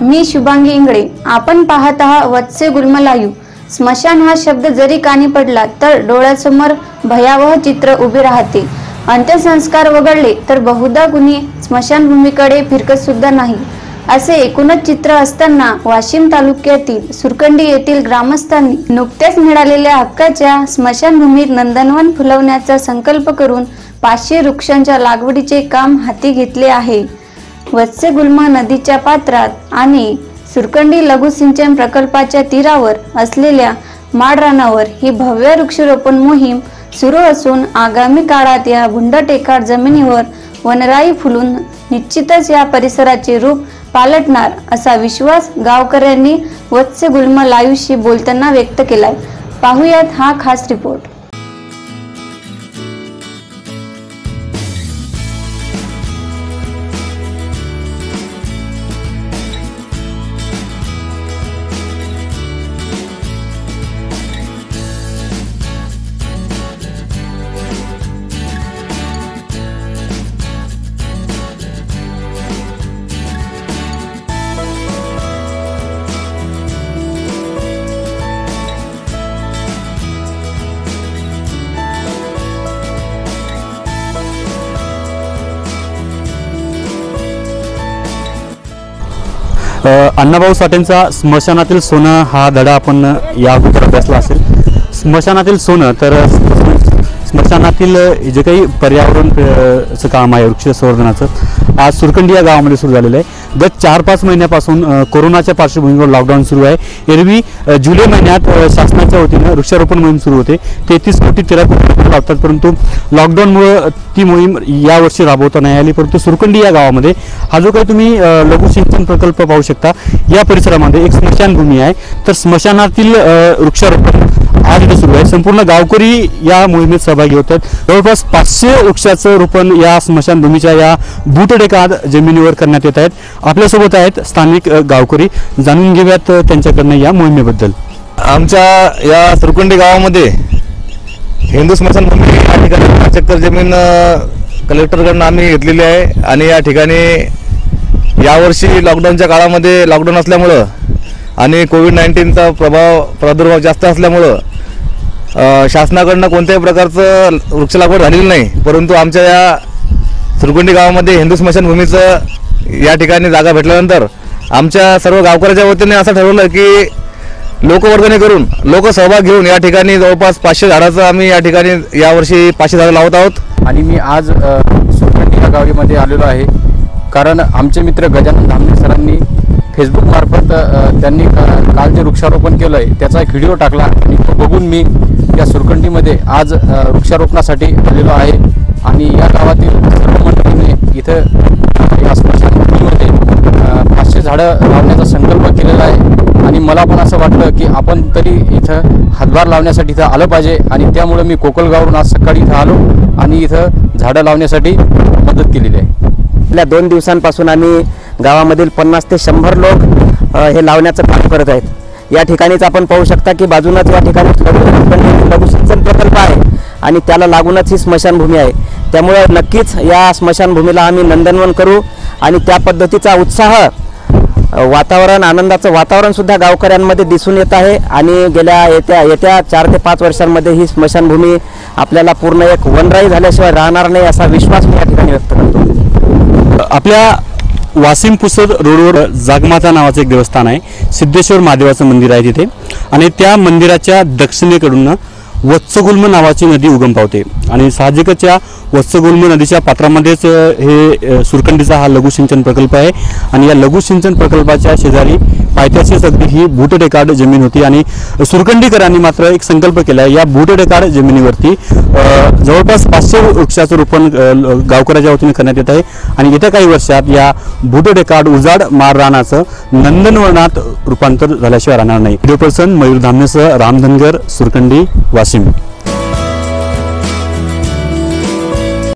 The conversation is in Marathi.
मी शुभांगी इंगळे. आपण पाहत आहात वत्से गुलमलायू. स्मशान हा शब्द जरी कानी पडला तर डोळ्यासमोर भयावह चित्र उभे राहते. अंत्यसंस्कार वगळले तर बहुधा कुणी स्मशानभूमीकडे फिरकत सुद्धा नाही. असे एकूणच चित्र असताना वाशिम तालुक्यातील सुरकंडी येथील ग्रामस्थांनी नुकत्याच मिळालेल्या हक्काच्या स्मशानभूमीत नंदनवन फुलवण्याचा संकल्प करून पाचशे वृक्षांच्या लागवडीचे काम हाती घेतले आहे. वत्स्यगुल्मा नदीच्या पात्रात आणि सुरकंडी लघु सिंचन प्रकल्पाच्या तीरावर असलेल्या माडरानावर ही भव्य वृक्षरोपण मोहीम सुरू असून आगामी काळात या भुंडटेकाड जमिनीवर वनराई फुलून निश्चितच या परिसराचे रूप पालटणार असा विश्वास गावकऱ्यांनी वत्स्य गुल्म लाईव्हशी बोलताना व्यक्त केलाय. पाहुयात हा खास रिपोर्ट. अण्णाभाऊ साठेंचा स्मशानातील सोनं हा धडा आपण या अगोदर अभ्यासला असेल. स्मशानातील सोनं तर स्मशानातील जे काही पर्यावरण चं काम आहे वृक्ष संवर्धनाचं आज सुरकंडी या गावामध्ये सुरू झालेलं आहे. गत चार पाच महिन्यापासून कोरोनाच्या पार्श्वभूमीवर लॉकडाऊन सुरू आहे. एरवी जुलै महिन्यात शासनाच्या वतीनं वृक्षारोपण मोहीम सुरू होते. तेहतीस कोटी तेरा कोटी रुपये लावतात परंतु लॉकडाऊनमुळं ती मोहीम यावर्षी राबवता नाही आली. परंतु सुरकंडी या गावामध्ये हा जो काही तुम्ही लघु सिंचन प्रकल्प पाहू शकता या परिसरामध्ये एक स्मशानभूमी आहे. तर स्मशानातील वृक्षारोपण आज संपूर्ण गावकरी या मोहिमेत सहभागी होत आहेत जवळपास पाचशे वृक्षाचं रोपण या स्मशानभूमीच्या या बूटडेकाद जमिनीवर करण्यात येत आहेत. आपल्यासोबत आहेत स्थानिक गावकरी. जाणून घेऊयात त्यांच्याकडनं या मोहिमेबद्दल. आमच्या या सुरकुंडी गावामध्ये हिंदू स्मशानभूमी या ठिकाणी पाच एकर जमीन कलेक्टरकडनं आम्ही घेतलेली आहे आणि या ठिकाणी यावर्षी लॉकडाऊनच्या काळामध्ये लॉकडाऊन असल्यामुळं आणि कोविड नाईन्टीनचा प्रभाव प्रादुर्भाव जास्त असल्यामुळं शासनाकडनं कोणत्याही प्रकारचं वृक्ष लागवड झालेली नाही परंतु आमच्या या सुरकुंडी गावामध्ये हिंदू स्मशानभूमीचं या ठिकाणी जागा भेटल्यानंतर आमच्या सर्व गावकऱ्याच्या वतीने असं ठरवलं की लोकवर्गणी करून लोक सहभाग घेऊन या ठिकाणी जवळपास पाचशे झाडाचं आम्ही या ठिकाणी यावर्षी पाचशे झाडं लावत आहोत. आणि मी आज अ, सुरखंडी या गावीमध्ये आलेलो आहे. कारण आमचे मित्र गजानन धामणे सरांनी फेसबुकमार्फत त्यांनी का- काल जे वृक्षारोपण केलं आहे त्याचा एक व्हिडिओ टाकला आणि बघून मी या सुरखंडीमध्ये आज वृक्षारोपणासाठी आलेलो आहे. आणि या गावातील सर्व मंडळीने इथं या स्मशानभूमीमध्ये पाचशे झाडं लावण्याचा संकल्प केलेला आहे. आणि मला पण असं वाटलं की आपण तरी इथं हातभार लावण्यासाठी इथं आलं पाहिजे. आणि त्यामुळे मी कोकलगावरून आज सकाळी इथं आलो आणि इथं झाडं लावण्यासाठी मदत केलेली आहे. गेल्या दोन दिवसांपासून आम्ही गावामधील पन्नास ते शंभर लोक हे लावण्याचं काम करत आहेत. या ठिकाणीच आपण पाहू शकता की बाजूनच या ठिकाणी लघुसिंचन प्रकल्प आहे आणि त्याला लागूनच ही स्मशानभूमी आहे. त्यामुळे नक्कीच या स्मशानभूमीला आम्ही नंदनवन करू आणि त्या पद्धतीचा उत्साह वातावरण आनंदाचं वातावरणसुद्धा गावकऱ्यांमध्ये दिसून येत आहे आणि गेल्या येत्या येत्या चार ते पाच वर्षांमध्ये ही स्मशानभूमी आपल्याला पूर्ण एक वनराई झाल्याशिवाय राहणार नाही असा विश्वास मी या ठिकाणी व्यक्त करतो. आपल्या वासिम पुसद रोडवर जागमाता नावाचं एक देवस्थान आहे. सिद्धेश्वर महादेवाचं मंदिर आहे तिथे. आणि त्या मंदिराच्या दक्षिणेकडून वत्सगुल्म नावाची नदी उगम पावते. आणि साहजिकच या वत्सगुल्म नदीच्या पात्रामध्येच हे सुरखंडीचा हा लघुसिंचन प्रकल्प आहे. आणि या लघुसिंचन प्रकल्पाच्या शेजारी पायथ्याचीच अगदी ही भूटडेकाड जमीन होती. आणि सुरखंडीकरांनी मात्र एक संकल्प केला आहे. या भूटडेकाड जमिनीवरती जवळपास पाचशे वृक्षाचं रोपण गावकऱ्याच्या वतीने करण्यात येत आहे. आणि येत्या काही वर्षात या भूटडेकाड उजाड मार रानाचं नंदनवनात रूपांतर झाल्याशिवाय राहणार नाही. पर्सन मयूर धामनेसह रामधनगर सुरखंडी वाशिम. 8